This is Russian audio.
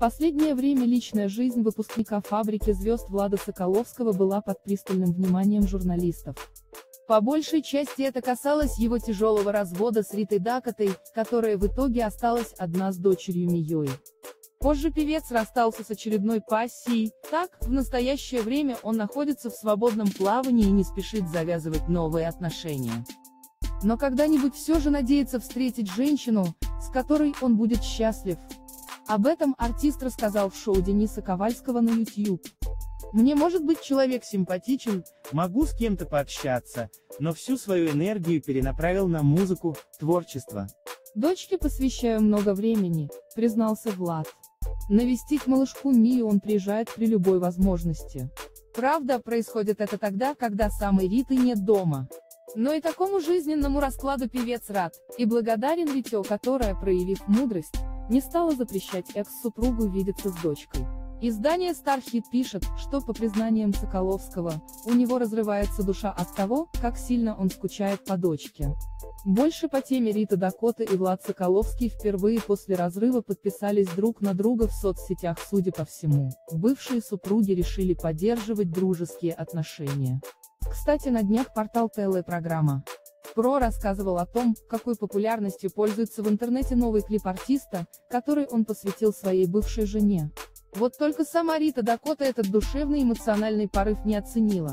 Последнее время личная жизнь выпускника фабрики звезд Влада Соколовского была под пристальным вниманием журналистов. По большей части это касалось его тяжелого развода с Ритой Дакотой, которая в итоге осталась одна с дочерью Мией. Позже певец расстался с очередной пассией, так, в настоящее время он находится в свободном плавании и не спешит завязывать новые отношения. Но когда-нибудь все же надеется встретить женщину, с которой он будет счастлив. Об этом артист рассказал в шоу Дениса Ковальского на YouTube. Мне может быть человек симпатичен, могу с кем-то пообщаться, но всю свою энергию перенаправил на музыку, творчество. Дочке посвящаю много времени, признался Влад. Навестить малышку Мию он приезжает при любой возможности. Правда, происходит это тогда, когда самой Риты нет дома. Но и такому жизненному раскладу певец рад, и благодарен Витё, которая, проявив мудрость, не стала запрещать экс-супругу видеться с дочкой. Издание Starhit пишет, что по признаниям Соколовского, у него разрывается душа от того, как сильно он скучает по дочке. Больше по теме Рита Дакота и Влад Соколовский впервые после разрыва подписались друг на друга в соцсетях судя по всему. Бывшие супруги решили поддерживать дружеские отношения. Кстати на днях портал ТЛ-программа Про рассказывал о том, какой популярностью пользуется в интернете новый клип артиста, который он посвятил своей бывшей жене. Вот только сама Рита Дакота этот душевный эмоциональный порыв не оценила.